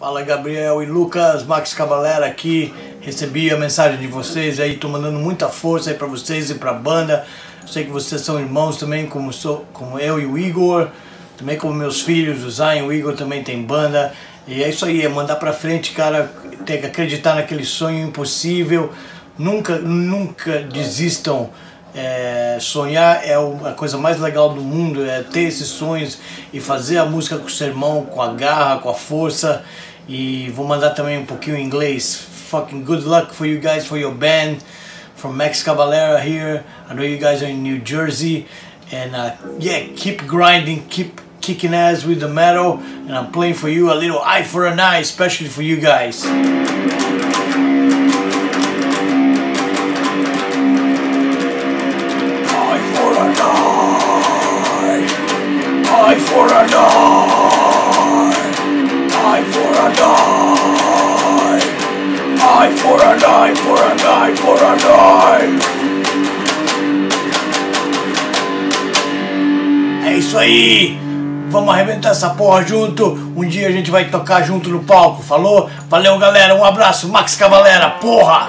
Fala Gabriel e Lucas, Max Cavalera aqui. Recebi a mensagem de vocês aí, tô mandando muita força aí para vocês e pra banda. Sei que vocês são irmãos também, como, sou, como eu e o Igor. Também como meus filhos, o Zion, o Igor também tem banda. E é isso aí, é mandar pra frente, cara. Tem que acreditar naquele sonho impossível. Nunca, nunca desistam. É, sonhar é a coisa mais legal do mundo, é ter esses sonhos e fazer a música com o seu irmão, com a garra, com a força. E vou mandar também um pouquinho em inglês. Fucking good luck for you guys, for your band. From Max Cavalera here. I know you guys are in New Jersey. And uh, yeah, keep grinding, keep kicking ass with the metal. And I'm playing for you a little eye for an eye, especially for you guys. An eye. Eye for an eye, for an eye, for an eye. É isso aí! Vamos arrebentar essa porra junto. Um dia a gente vai tocar junto no palco, falou? Valeu, galera. Um abraço, Max Cavalera, porra!